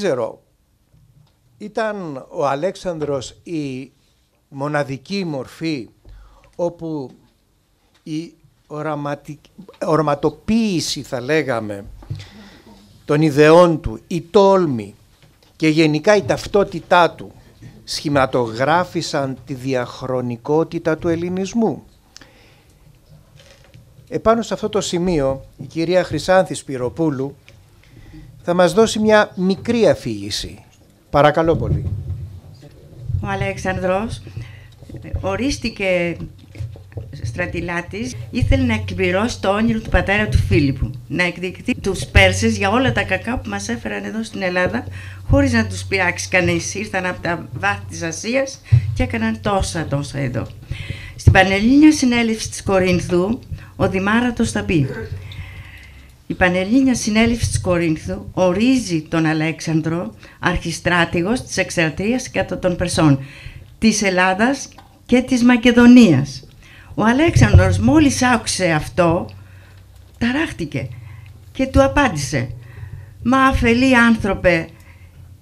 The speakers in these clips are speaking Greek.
δεν ξέρω, ήταν ο Αλέξανδρος η μοναδική μορφή όπου η οραματοποίηση θα λέγαμε των ιδεών του, η τόλμη και γενικά η ταυτότητά του σχηματογράφησαν τη διαχρονικότητα του ελληνισμού. Επάνω σε αυτό το σημείο η κυρία Χρυσάνθης Σπυροπούλου θα μας δώσει μια μικρή αφήγηση. Παρακαλώ πολύ. Ο Αλέξανδρος ορίστηκε στρατιλάτης ήθελε να εκπληρώσει το όνειρο του πατέρα του Φίλιππου να εκδικηθεί τους Πέρσες για όλα τα κακά που μας έφεραν εδώ στην Ελλάδα χωρίς να τους πειράξει κανείς ήρθαν από τα βάθη της Ασίας και έκαναν τόσα τόσα εδώ στην Πανελλήνια Συνέλευση της Κορίνθου ο Δημάρατος θα πει η Πανελλήνια Συνέλευση της Κορίνθου ορίζει τον Αλέξανδρο αρχιστράτηγος της εξαρτίας κατά των Περσών της Ελλάδας και της Μακεδονίας. Ο Αλέξανδρος μόλις άκουσε αυτό, ταράχτηκε και του απάντησε «Μα αφελή άνθρωπε,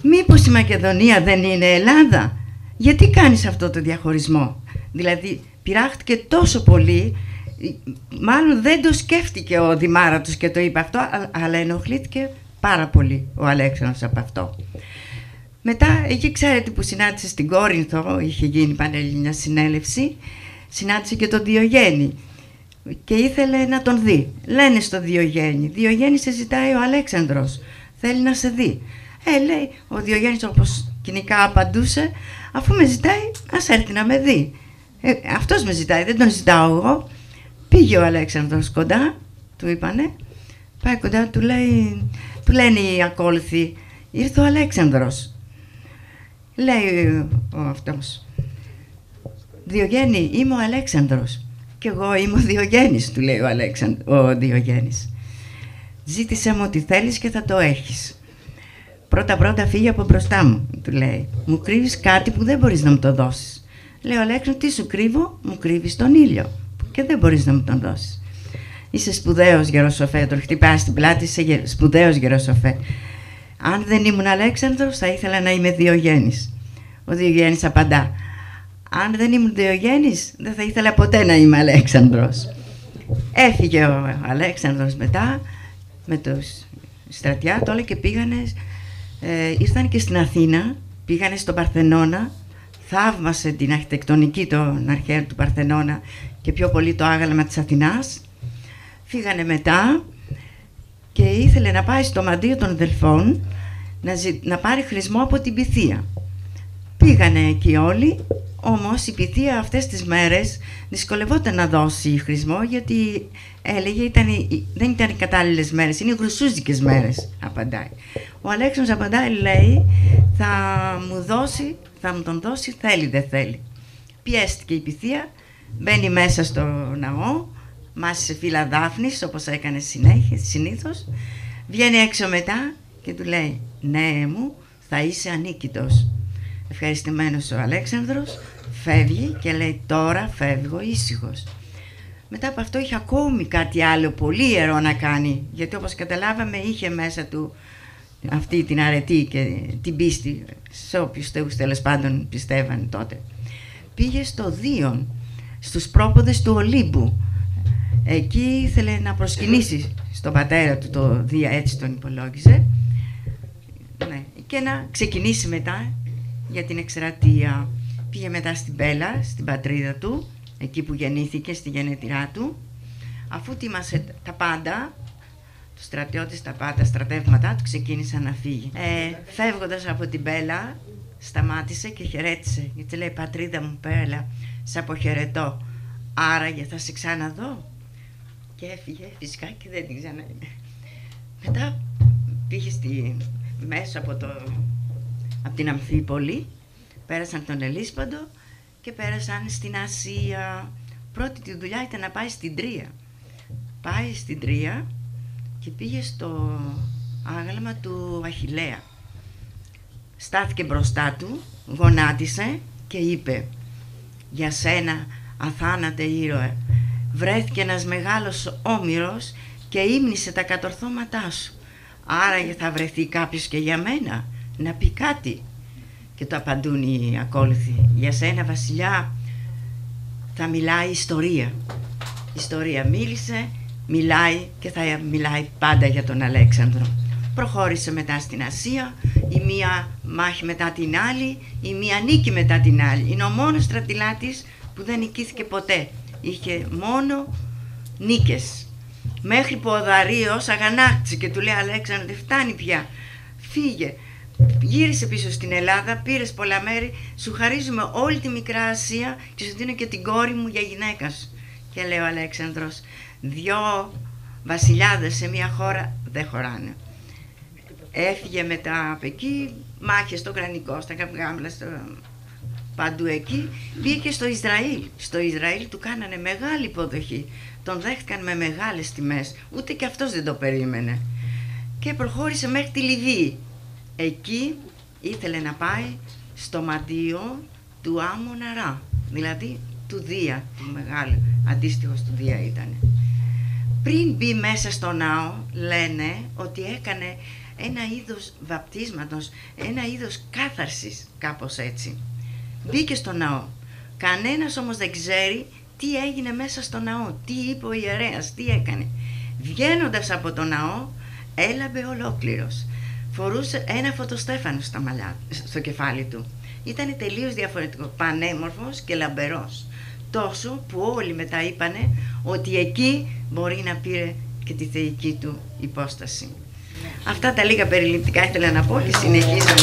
μήπως η Μακεδονία δεν είναι Ελλάδα, γιατί κάνεις αυτό το διαχωρισμό» Δηλαδή πειράχτηκε τόσο πολύ, μάλλον δεν το σκέφτηκε ο Δημάρατος και το είπε αυτό, αλλά ενοχλήθηκε πάρα πολύ ο Αλέξανδρος από αυτό. Μετά, εκεί ξέρετε που συνάντησε στην Κόρινθο, είχε γίνει πανελληνιά συνέλευση, συνάντησε και τον Διογέννη και ήθελε να τον δει. Λένε στο Διογέννη, Διογέννη σε ζητάει ο Αλέξανδρος, θέλει να σε δει. Ε, λέει, ο Διογέννης όπως κοινικά απαντούσε, αφού με ζητάει, ας έρθει να με δει. Ε, αυτός με ζητάει, δεν τον ζητάω εγώ. Πήγε ο Αλέξανδρος κοντά, του είπανε, πάει κοντά, του, λέει, του λένε οι ακόλουθοι, ήρθε ο Αλέξανδρος. Λέει ο αυτός. Διογέννη, είμαι ο Αλέξανδρος. Και εγώ είμαι ο Διογέννης, του λέει ο, Αλέξαν, ο Διογέννης. Ζήτησε μου ό,τι θέλεις και θα το έχεις. Πρώτα πρώτα φύγει από μπροστά μου, του λέει. Μου κρύβεις κάτι που δεν μπορείς να μου το δώσεις. Λέει ο Αλέξανδρος, τι σου κρύβω, μου κρύβεις τον ήλιο και δεν μπορείς να μου τον δώσεις. Είσαι σπουδαίος γεροσοφέ, τον χτυπάει στην πλάτη, είσαι σπουδαίος γεροσοφέ. Αν δεν ήμουν Αλέξανδρος θα ήθελα να είμαι Διογέννης. Ο Διογέννης απαντά. Αν δεν ήμουν Διογέννης δεν θα ήθελα ποτέ να είμαι Αλέξανδρος. Έφυγε ο Αλέξανδρος μετά με τους στρατιά όλα και πήγανε, ε, ήρθαν και στην Αθήνα, πήγανε στο Παρθενώνα, θαύμασε την αρχιτεκτονική των αρχαίων του Παρθενώνα και πιο πολύ το άγαλμα της Αθηνάς. Φύγανε μετά και ήθελε να πάει στο μαντίο των Δελφών να, να πάρει χρησμό από την Πυθία. Πήγανε εκεί όλοι, όμως η Πυθία αυτές τις μέρες δυσκολευόταν να δώσει χρησμό γιατί έλεγε ήταν, δεν ήταν οι κατάλληλες μέρες, είναι οι γρουσούζικες μέρες, απαντάει. Ο Αλέξανδρος απαντάει, λέει, θα μου δώσει, θα μου τον δώσει, θέλει δεν θέλει. Πιέστηκε η Πυθία, μπαίνει μέσα στο ναό, μάσησε φύλλα δάφνης όπως έκανε συνέχεια, συνήθως, βγαίνει έξω μετά και του λέει «Ναι μου, θα είσαι ανίκητος». Ευχαριστημένος ο Αλέξανδρος φεύγει και λέει «Τώρα φεύγω ήσυχος. Μετά από αυτό είχε ακόμη κάτι άλλο πολύ ιερό να κάνει γιατί όπως καταλάβαμε είχε μέσα του αυτή την αρετή και την πίστη σε όποιους θεούς τέλος πάντων πιστεύαν τότε. Πήγε στο Δίον, στους πρόποδες του Ολύμπου Εκεί ήθελε να προσκυνήσει στον πατέρα του, το Δία έτσι τον υπολόγιζε ναι, και να ξεκινήσει μετά για την εκστρατεία. Πήγε μετά στην Πέλα, στην πατρίδα του, εκεί που γεννήθηκε, στη γενετηρά του. Αφού τίμασε τα πάντα, τους στρατιώτες τα πάντα, στρατεύματά του ξεκίνησαν να φύγει. Ε, φεύγοντας από την Πέλα, σταμάτησε και χαιρέτησε. Γιατί λέει πατρίδα μου Πέλα, σε αποχαιρετώ. Άραγε θα σε ξαναδώ και έφυγε φυσικά και δεν την ξαναείδε. Μετά πήγε στη, μέσα από, το, από την Αμφίπολη, πέρασαν τον Ελίσπαντο και πέρασαν στην Ασία. Πρώτη τη δουλειά ήταν να πάει στην Τρία. Πάει στην Τρία και πήγε στο άγαλμα του Αχιλέα. Στάθηκε μπροστά του, γονάτισε και είπε «Για σένα αθάνατε ήρωε, βρέθηκε ένας μεγάλος όμηρος και ύμνησε τα κατορθώματά σου. Άρα θα βρεθεί κάποιος και για μένα να πει κάτι. Και το απαντούν οι ακόλουθοι. Για σένα βασιλιά θα μιλάει ιστορία. ιστορία μίλησε, μιλάει και θα μιλάει πάντα για τον Αλέξανδρο. Προχώρησε μετά στην Ασία, η μία μάχη μετά την άλλη, η μία νίκη μετά την άλλη. Είναι ο μόνος στρατιλάτης που δεν νικήθηκε ποτέ. Είχε μόνο νίκες. Μέχρι που ο Δαρίος αγανάκτησε και του λέει Αλέξανδρε φτάνει πια, φύγε. Γύρισε πίσω στην Ελλάδα, πήρες πολλά μέρη, σου χαρίζουμε όλη τη μικρά Ασία και σου δίνω και την κόρη μου για γυναίκα σου. Και λέει ο Αλέξανδρος, δυο βασιλιάδες σε μια χώρα δεν χωράνε. Έφυγε μετά από εκεί, μάχε στο Γρανικό, στα Καυγάμλα, στο... παντού εκεί. Μπήκε στο Ισραήλ. Στο Ισραήλ του κάνανε μεγάλη υποδοχή. Τον δέχτηκαν με μεγάλες τιμές. Ούτε και αυτός δεν το περίμενε. Και προχώρησε μέχρι τη Λιβύη. Εκεί ήθελε να πάει στο μαντίο του Άμμονα δηλαδή του Δία, του μεγάλου, αντίστοιχος του Δία ήταν. Πριν μπει μέσα στο ναό, λένε ότι έκανε ένα είδος βαπτίσματος, ένα είδος κάθαρσης, κάπως έτσι. Μπήκε στο ναό. Κανένας όμως δεν ξέρει τι έγινε μέσα στο ναό, τι είπε ο ιερέας, τι έκανε. Βγαίνοντας από το ναό, έλαμπε ολόκληρος. Φορούσε ένα φωτοστέφανο στα μαλλιά, στο κεφάλι του. Ήταν τελείως διαφορετικό, πανέμορφος και λαμπερός. Τόσο που όλοι μετά είπανε ότι εκεί μπορεί να πήρε και τη θεϊκή του υπόσταση. Αυτά τα λίγα περιληπτικά ήθελα να πω και συνεχίζουμε.